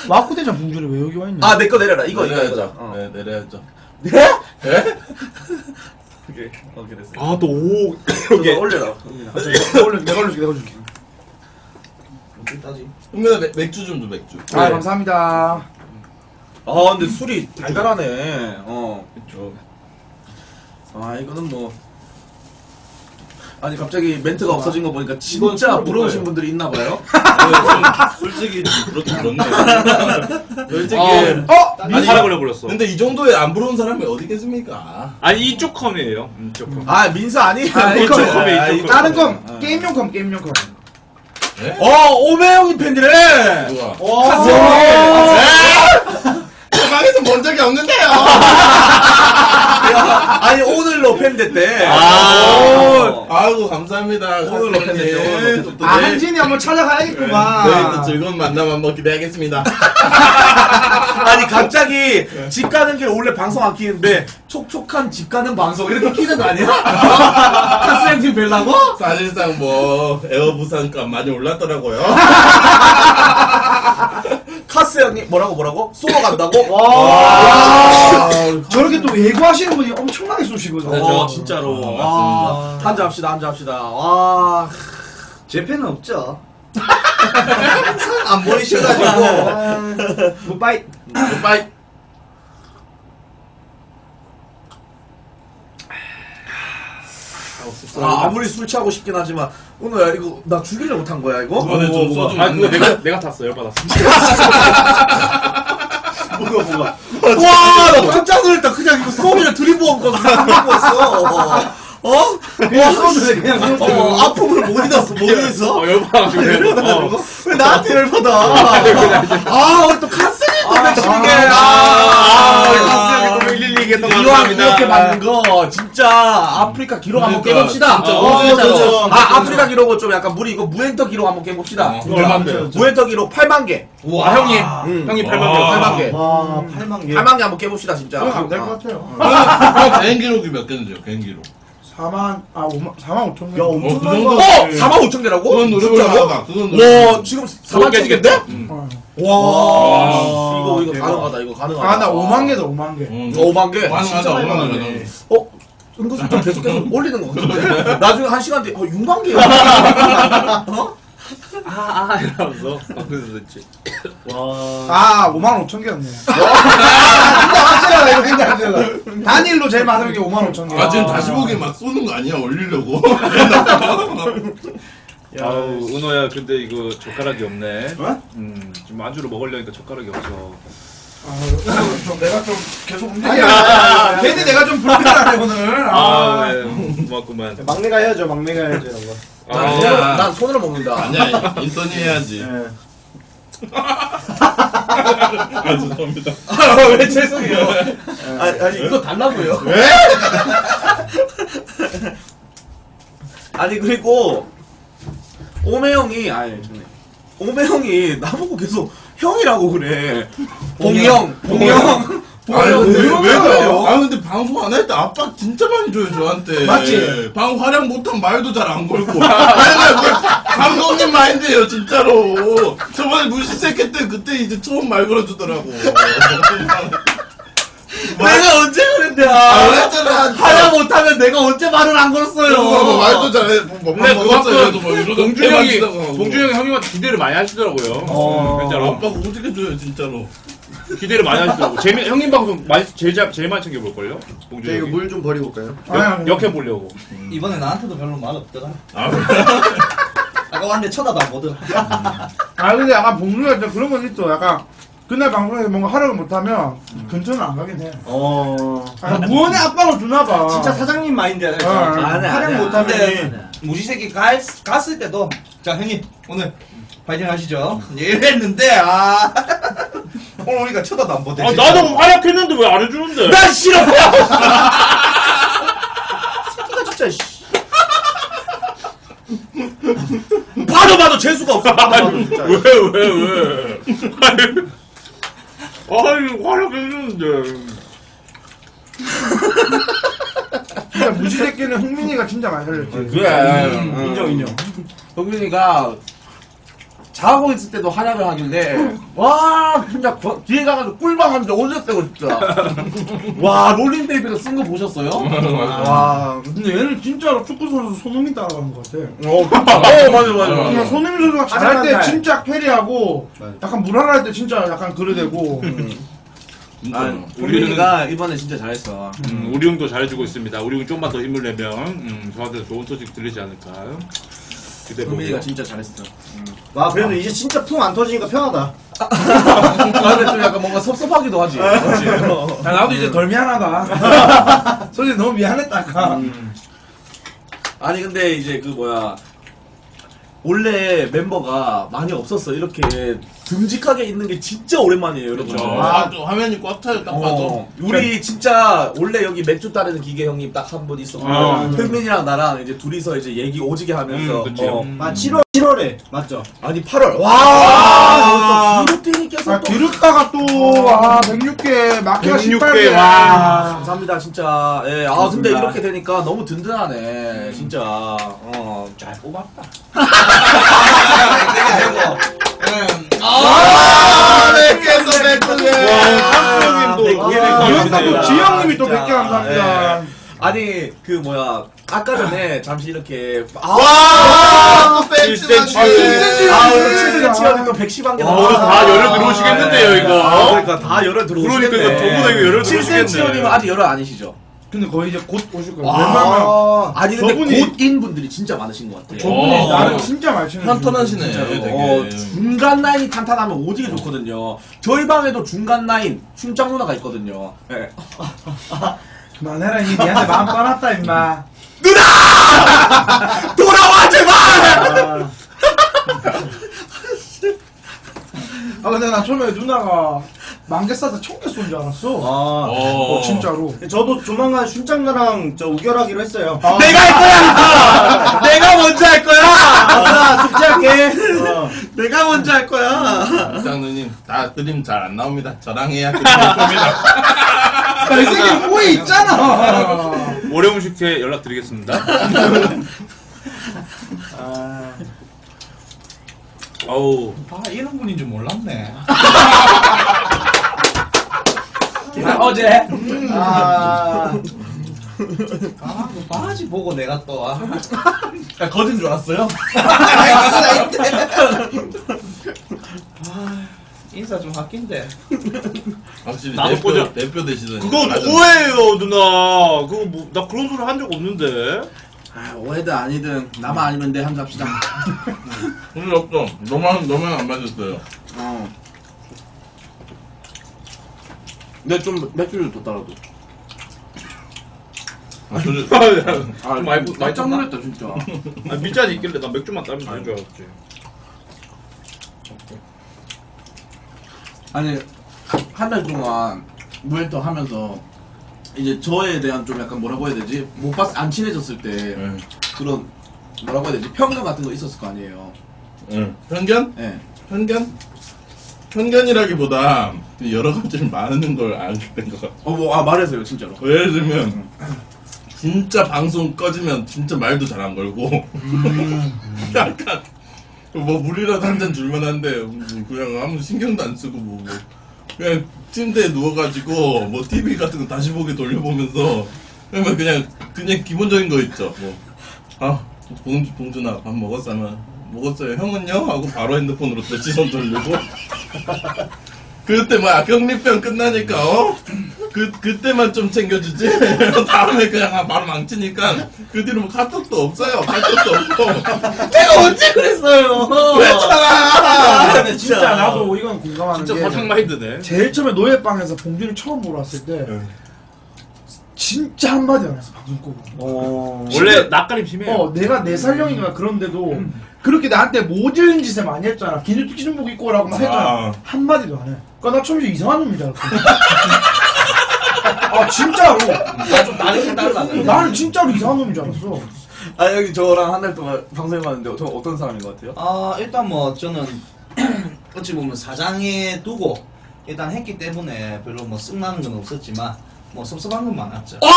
마코 대장 봉준이 왜 여기 와 있냐? 아, 내 거 내려라. 이거, 이거, 내려야죠. 어. 네, 내려야죠. 네? 예? 오케이, 오케이, 됐어. 아, 또 오. *coughs* 이거 올려라. 내가 올려줄게, 내가 올려줄게, 내가 올려줄게. 따지. 형님아, 맥- 맥주 좀 줘, 맥주. 아, 감사합니다. 아, 근데 술이 달달하네. 어. 맥주. 아, 이거는 뭐. 아니, 갑자기 멘트가 없어진 거 보니까 진짜 부러우신 분들이 있나 봐요. *laughs* 아, 좀 솔직히 좀 그렇긴 그렇네. 솔직히. 어? 아니, 사라 걸려 버렸어. 근데 이 정도에 안 부러운 사람이 어디 있겠습니까? 아니, 이쪽 컴이에요. 이쪽 컴. 아, 민서 아니에요. 아, 이거. 이쪽 컴에, 아, 이쪽 이거. 다른 컴, 게임용 컴, 게임용 컴. 예? 어, 오메영이 팬이래. 누가? 와. 방에서 본 적이 없는데요. *laughs* 아니, 오늘로 팬 됐대. 아. 아이고 감사합니다. 오늘로 사장님. 팬. 또 아, 한진이 한번 찾아가야겠구만. 저희 또 즐거운 만남 한번 기대하겠습니다. *laughs* 아니 갑자기 집 가는 길 원래 방송 안 키는데 촉촉한 집 가는 방송 이렇게 키는 거 아니야? *laughs* 카스 형님 뵈려고? 사실상 뭐 에어 부산값 많이 올랐더라고요. *laughs* 카스 형님 뭐라고 뭐라고? 쏘러 간다고? 와. 저렇게 또 예고하시는 분이 엄청나게 쏘시거든요. 어 진짜로 와 한잔 합시다 한잔 합시다 와 제 팬은 없죠. 항상 안 버리셔가지고. 굿바이. 빠이. 아, 아무리 술 취하고 싶긴 하지만 오늘 이거 나 죽이려 못한 거야 이거? 이번에 좀 뭐가, 소주 아, 그거. 내가, 내가 탔어. 열받았어. *laughs* 뭐가 뭐가 와나 깜짝 놀랐다 그냥 이거 소주를 들이부은 거 생각했어 어? 그냥 쏘는데 그냥 어, 아픔을 못 잊었어 못 잊었어 어, 열받아가지고. 그래. 어. 왜 나한테 열받아? 아, 우리 또 카스니 또. 아, 아, 우리 우리 카스 형님 또112개또 이왕. 이렇게 만든 거 진짜 아프리카 기록 한번 그러니까, 깨봅시다. 어. 진짜. 아, 아프리카 기록은 좀 약간 무리 이거 무엔터 기록 한번 깨봅시다. 어? 무엔터 기록 8만 개. 아, 형님. 음. 형님 8만 와. 개. 8만 개. 와, 8만 개. 8만 개 한번 깨봅시다 진짜. 될것 같아요. 개인 기록이 몇 개인데요? 개인 기록. 4만, 아, 5만, 4만 5천 개. 야, 어, 엄청 그 많이. 어, 4만 5천 개라고? 그건 진짜로? 그건. 와, 지금 4만 그거 깨지겠다? 개인데? 어. 와, 아, 이거 이거 대박. 가능하다. 이거 가능하다. 아, 나 5만 개다, 5만 개. 응. 5만 개. 가능하다. 진짜 많이 얼마나 받았네. 가능. 어? 은근슬쩍 계속 계속 *laughs* 올리는 거 같은데? 나중에 한 시간 뒤에, 어, 6만 개야. *laughs* 어? 아, 아, 이러면서. 방금도 됐지. 아, 5만 5천 개였네. 진짜 확실하다, 이거 진짜 확실하다. 단일로 제일 많은 게 5만 5천 개. 아 지금 다시 보기 막 쏘는 거 아니야? 올리려고. *laughs* 아우, 은호야, 근데 이거 젓가락이 없네. 어? 음, 지금 안주로 먹으려니까 젓가락이 없어. 아, 좀 내가 좀 계속 움직여. *laughs* 괜히 내가 좀 불편하네, 오늘. 아, 아, 네, 고맙구만. 막내가 해야죠, 막내가 해야죠, 이런 거. 난, 아, 손으로, 야. 난 손으로 먹는다. 아니야 인턴이 해야지. 예. 아 죄송합니다. 아, 왜 죄송해요. 아니, 아니, 이거 달라고요. 왜? *laughs* 아니, 그리고, 오메 형이, 아니, 좋네. 오메 형이 나보고 계속 형이라고 그래. 봉형, 봉형. 아니. 근데 왜왜 그래요? 아 근데 방송 안 할때 압박 진짜 많이 줘요 저한테. 맞지? 방 활약 못한 말도 잘 안 걸고. *laughs* 맨날 그 감독님 마인드예요 진짜로. 저번에 무시색했 때 그때 이제 처음 말 걸어주더라고. *laughs* 내가 언제 그랬냐. 아, 그랬잖아. 하야 못하면 내가 언제 말을 안 걸었어요. 뭐 말도 잘해. 뭐 근데 밥 먹었어요. 뭐 그만큼 이러다 봉준이 형이, 뭐. 봉준이 형이 형님한테 기대를 많이 하시더라고요. 어. 진짜로. 아빠가 어떻게 줘요 진짜로. 기대를 많이 하시더라고. 재미, 형님 방송 많이, 제일, 잘- 제일 많이 챙겨 볼걸요? 봉준이 저 이거 형이. 물좀 버리고 올까요? 아니, 역, 역해 보려고. 이번에 나한테도 별로 말 없더라. 아, *laughs* 아까 왔는데 쳐다도 안 보더라. 아 근데 약간 봉준이가 진짜 그런 건 있어. 약간 그날 방송에서 뭔가 하려고 못하면 근처는 안 가긴 해. 어. 아, 무언의 압박을 주나 봐. 진짜 사장님 마인드야. 어, 살짝. 아니야, 활용 아니야. 못하면. 근데 무지새끼 갈, 갔을 때도 자 형님 오늘 파이팅 하시죠 이랬는데 아 오늘 우리가 쳐다도 안 보대 아 나도 활약했는데 왜 안 해주는데? 난 싫어! *laughs* 새끼가 진짜, 씨. 봐도 봐도 재수가 없어. 봐도 봐도 진짜. 왜 왜 왜? 아니 활약했는데. 진짜 무지새끼는 흥민이가 진짜 많이 살렸지. 그래. 인정 인정. 동민이가 자고 있을 때도 활약을 하길래 와 진짜 거- 뒤에 가가지고 꿀방 하는데 올렸어요 진짜 *laughs* 와 롤링베이비도 쓴거 보셨어요? 와 근데 얘는 진짜로 축구 선수 손흥민 따라가는 것 같아. 어, 어 맞아 맞아 그냥 손흥민 선수가 잘할 때 잘. 진짜 캐리하고 약간 무난할 때 진짜 약간 그러대고 진짜. 동민이가 이번에 진짜 잘했어 음, 우리 형도 잘해주고 있습니다. 우리 형 좀만 더 힘을 내면 음, 저한테 좋은 소식 들리지 않을까. 보고. 동민이가 진짜 잘했어 와, 그래도 이제 진짜 풍 안 터지니까 편하다. 아 근데 좀 약간 뭔가 섭섭하기도 하지 그렇지 야, 나도 이제 덜 미안하다. *laughs* 솔직히 너무 미안했다. 아까. 아니 근데 이제 그 뭐야 원래 멤버가 많이 없었어 이렇게 듬직하게 있는 게 진짜 오랜만이에요 여러분. 아, 또 화면이 꽉 차요, 딱 봐도. 어, 우리 진짜 원래 여기 맥주 따르는 기계 형님 딱 한 분 있었고 아. 현민이랑 나랑 이제 둘이서 이제 얘기 오지게 하면서 음, 그치. 어. 아, 7월, 7월에. 맞죠? 아니 8월. 와! 기록되니께서 아, 기르다가 또, 아, 106개, 마키가 106개, 18개. 와. 감사합니다 진짜. 예, 아 근데 이렇게 되니까 너무 든든하네 진짜. 어, 잘 뽑았다 *laughs* *laughs* 아, 기르다 또 아, 지영님이 또 진짜. 100개 감사합니다. 아니 그 뭐야 아까 전에 잠시 이렇게 아, 와, 또 칠센치. 벤치가 아, 네. 오늘 7cm가 또 110한 개 아, 오늘 다 열을 들어오시겠는데요, 이거. 아, 그러니까 다 열을 들어오시겠네. 그러니까 이거 저보다 이거 열을 7cm 들어오시겠네. 형님은 아직 열을 아니시죠? 근데 거의 이제 곧 오실 거예요. 와. 웬만하면 아, 아니 근데 저분이- 곧인 분들이 진짜 많으신 것 같아요. 저분이 어. 나를 진짜 많이 치는 탄탄하시네, 진짜로. 되게. 어, 중간 라인이 탄탄하면 오지게 좋거든요. 저희 방에도 중간 라인 춤장 누나가 있거든요. 예. *laughs* 그만해라, 이 니한테 마음 떠났다, 임마. 돌아와 제발! 아, 근데 나 처음에 누나가 만개 싸서 천개 쏜줄 알았어. 아. 어, 진짜로. 저도 조만간 춘장나랑 저 우결하기로 했어요. 아, 내가 할 거야! 내가 먼저 할 거야! 아, 숙제할게. 어. 내가 먼저 할 거야! 장누님, 다 그림 잘 안 나옵니다. 저랑 해야 그림 올 겁니다. *laughs* 이 새끼 후에 있잖아. 월요일 식회 연락드리겠습니다. 아우 아 이런 분인 줄 몰랐네 *laughs* 아, 어제. 아, 아, 그 바지 보고 내가 또 아. 야, 거진 줄 알았어요? 인사 좀 바뀐대 확실히 나도 대표. 대표 되시더니. 그거 맞아. 오해예요 누나. 그거 뭐, 나 그런 소리 한 적 없는데. 아, 오해든 아니든 나만 아니면 돼 한잔 합시다. 그럴 리 없어. 너만, 너만 안 맞았어요. 어. 근데 좀 맥주 좀더 따라도. 아, 저는 아, 좀 많이 많이 깜짝 탔나? 놀랐다 진짜. 아, 밑잔이 있길래 나 맥주만 따면 되는 줄 알았지. 아니 한 달 동안 무엔터 하면서 이제 저에 대한 좀 약간 뭐라고 해야 되지? 못 봤, 안 친해졌을 때 네. 그런 뭐라고 해야 되지? 편견 같은 거 있었을 거 아니에요. 네. 편견? 예. 편견? 편견이라기보다 여러 가지 많은 걸 알게 된 것 같아. 어, 뭐, 아, 말해서요, 진짜로. 예를 들면 진짜 방송 꺼지면 진짜 말도 잘 안 걸고 *laughs* 약간 뭐 물이라도 한 잔 줄만 한데 뭐 그냥 아무 신경도 안 쓰고 뭐, 뭐 그냥 침대에 누워가지고 뭐 TV 같은 거 다시 보기 돌려보면서 그냥 그냥 기본적인 거 있죠 뭐 아 봉주 봉준아 밥 먹었어 하면 먹었어요 형은요 하고 바로 핸드폰으로 또 시선 돌리고 그때 뭐야 격리병 끝나니까 어? 그 그때만 좀 챙겨주지. *laughs* 다음에 그냥 바로 망치니까 그 뒤로 뭐 카톡도 없어요. 카톡도 없고. *laughs* 내가 언제 그랬어요? 아, 근데 진짜 나도 이건 공감하는 진짜 게 사장 마인드네. 제일 처음에 노예방에서 봉준이 처음 보러 왔을 때 진짜 한마디 안 했어 방송 끄고 어... 원래 낯가림 심해요. 어 내가 네 살령인가 그런데도 그렇게 나한테 모질린 짓을 많이 했잖아 기뉴 기준복 입고 오라고 막 했잖아 아. 한마디도 안 해 그니까 나 처음에 이상한 놈인 줄 알았어 아 진짜로 좀 다른 게 달라. 나는 진짜로 이상한 놈인 줄 알았어 아 여기 저랑 한 달 동안 방송해봤는데 저 어떤 사람인 것 같아요? 아 일단 뭐 저는 *clears throat* 어찌 보면 사장에 두고 일단 했기 때문에 별로 뭐 승나는 건 없었지만 뭐 섭섭한 건 많았죠. 아,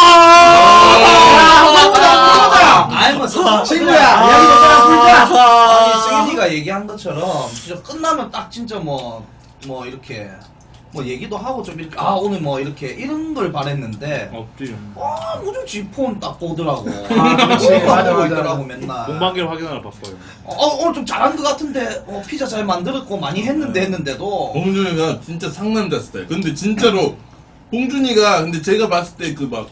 아니 뭐 섭섭 친구야 이야기 풀자 아니 승현이가 얘기한 것처럼 진짜 끝나면 딱 진짜 뭐 뭐 이렇게 뭐 얘기도 하고 좀 이렇게 아 오늘 뭐 이렇게 이런 걸 바랬는데 없지. 아 무슨 지폰 딱 보더라고. 아, 그렇지. 그거 맞아, 보고 맞아. 있더라고 맨날. 공방기를 확인하러 바빠요. 어, 오늘 좀 잘한 것 같은데 어, 피자 잘 만들었고 많이 했는데 했는데도 봉준이가 진짜 상남자 스타일. 근데 진짜로 봉준이가 근데 제가 봤을 때그막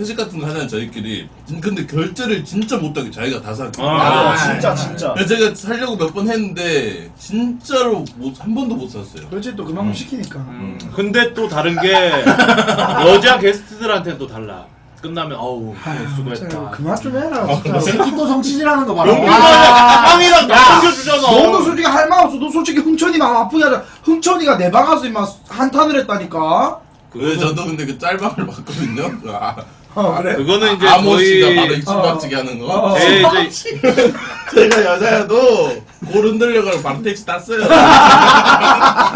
회식 같은 거 하잖아요 저희끼리. 진- 근데 결제를 진짜 못하게 자기가 다 사고. 아, 아, 진짜 진짜. 그래서 제가 살려고 몇 번 했는데 진짜로 못, 한 번도 못 샀어요. 그렇지 또 그만큼 시키니까 음, 근데 또 다른 게 *laughs* 여자 게스트들한테는 또 달라. 끝나면 어우 아유, 진짜 수고했다. 그만 좀 해라 진짜 새끼 또 정치질하는 거 봐라. 형이랑 나 챙겨주잖아. 너도 솔직히 할 말 없어 너 솔직히 흥천이 마음 아프게 하자 흥천이가 내방 가서 임마 한탄을 했다니까 그래서 저도 근데 그 짤방을 봤거든요. 아, 어 그래? 그거는 이제 아모 씨가 저희 바로 입술박치기 하는 거. 어. 제 이제 제가 여자여도 골 흔들려고 바로 택시 탔어요.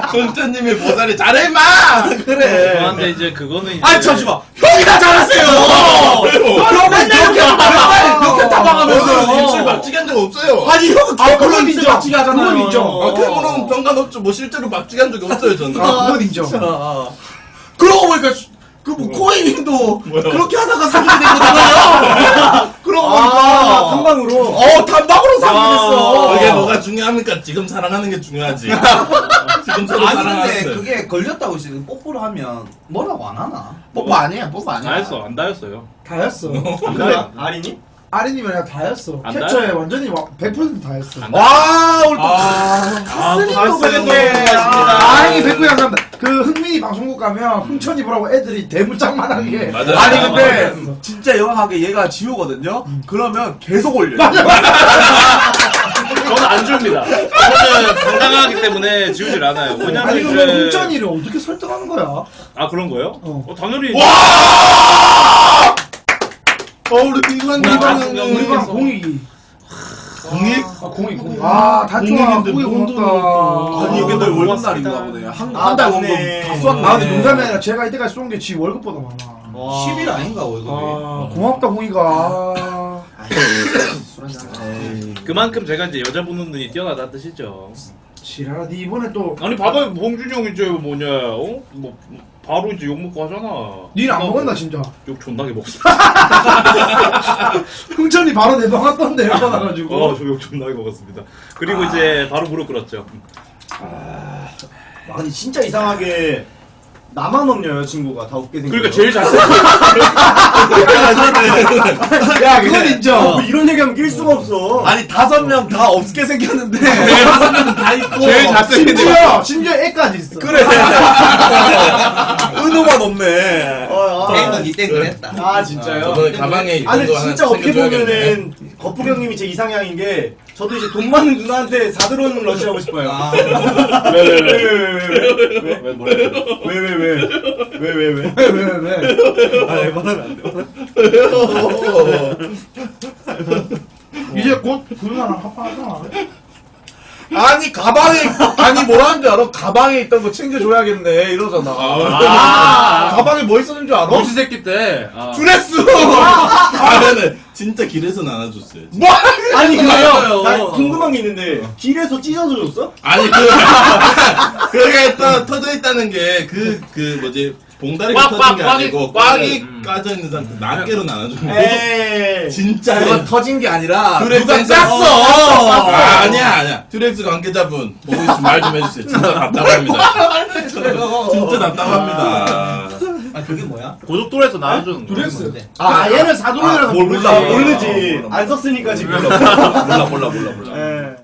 흥천님이 모자리 잘해 임마! 그래. 저한테 이제 그거는 이제 아니 잠시만. 형이나 잘하세요. 형 맨날 이렇게 맨날 이렇게 잡아가면서. 입술 박치기 한 적 없어요. 아니 형은 아, 그건 그런 인정. 박치기 하잖아요. 그건 인정. 아, 그거는 상관없죠. 뭐 실제로 박치기 한 적이 없어요, 저는. 아 그건 인정 아, 그러고 보니까 그뭐 코에님도 뭐야? 그렇게 하다가 사귀게 된 거잖아요. *laughs* 그러고 보니까 아, 한방으로. 어 단방으로 사귀게 됐어. 그게 뭐가 중요합니까? 지금 사랑하는 게 중요하지. *laughs* 지금 서로 아니 근데 사랑하는데. 그게 걸렸다고 있으니 뽀뽀를 하면 뭐라고 안 하나? 뽀뽀 아니야, 뽀뽀 아니야. 다 했어 안 다였어요. 다였어 *laughs* 그래? 아리니? 아리님이 내가 다였어 안 캡처에 완전히 와- 100% 다였어 안 와 오늘 또 아, 아, 그랬네. 아니 백구야 감사합니다 그 흥민이 방송국 가면 흥천이 보라고 애들이 대문짝만하게 음, 맞아요. 아니 근데 맞았어. 진짜 영악하게 얘가 지우거든요. 그러면 계속 올려. *laughs* 저는 안 줍니다. 저는 당당하기 때문에 지우질 않아요. 왜냐면 아니 그러면 이제 흥천이를 어떻게 설득하는 거야 아 그런 거요? 어. 어, 당연히 어, 우리 비관 우리 우리 방 공익이 공익? 아 공익 공익 아 다 좋아 공익인데 공익 뭔 고맙다 아니 이게 널 월급 고맙습니다. 날인가 보네. 한 아, 한달 원금 맞네. 다아 쏘았네. 근데 농담이 아니라 제가 이때까지 쏜 게 지 월급보다 많아 10일 아닌가 월급이? 아, 고맙다 공익아 그만큼 제가 이제 여자 보는 눈이 뛰어나다는 뜻이죠. 지랄아 니 이번에 또 아니 봐봐요 봉준이 형 이제 뭐냐 어? 뭐 바로 이제 욕 먹고 하잖아. 니는 안 먹었나 진짜 욕 존나게 먹었어. *laughs* 흥천이 바로 내방 왔던데 받아가지고 어, 저욕 존나게 먹었습니다. 그리고 이제 바로 무릎 꿇었죠. 아니 진짜 이상하게 나만 없냐 여자친구가 다 웃게 생겨. 그러니까 제일 잘생. *laughs* 야 그건 인정 뭐 이런 얘기하면 낄 수가 없어. 아니 다섯 명 다 없게 생겼는데 다섯 명은 다 있고 *laughs* 제일 잘생긴 심지어 심지어 애까지 있어 그래 *laughs* 은호만 없네 어, 아. 걔는 이때 그랬다. 아 진짜요? 저번에 가방에 아니 진짜 어떻게. 보면은 거푸 형님이 제 이상향인 게 저도 이제 돈 많은 누나한테 사드론 러시 하고 싶어요. 아, 왜왜왜왜왜왜왜왜왜왜왜왜왜 왜 뭐래? 왜왜왜 아 말하면 안 돼. 이제 곧 그누나랑 합방하잖아 아니 가방에 아니 뭐라는 줄 알아? 가방에 있던 거 챙겨줘야겠네 이러잖아 아. 가방에 뭐 있었는 줄 알아? 거지 새끼 때. 아. 드레스 아, 근데 진짜 길에서 나눠줬어요. 진짜. 아니. 그래요. 나 궁금한 게 있는데 길에서 찢어서 줬어? 아니 그 *laughs* *laughs* 그게 또 터져 있다는 게 그 그 뭐지 봉다리가 꽉, 터진 게 꽉, 아니고 꽉이- 꽉이 음. 까져 있는 상태 낱개로 나눠준 거 에이. 진짜 그건 터진 게 아니라 누가. 짰어. 아, 아니야 아니야 듀렉스 관계자분 보고 있으면 *laughs* 말 좀 해주세요 진짜 답답합니다 진짜 답답합니다 아 그게 뭐야? 고속도로에서 나눠주는 거. 드렉스. 아, 얘는 사도론이라서 뭘 모르지. 몰라. 모르지. 몰라. 안 썼으니까 지금. 몰라 몰라 몰라 몰라 몰라. 예.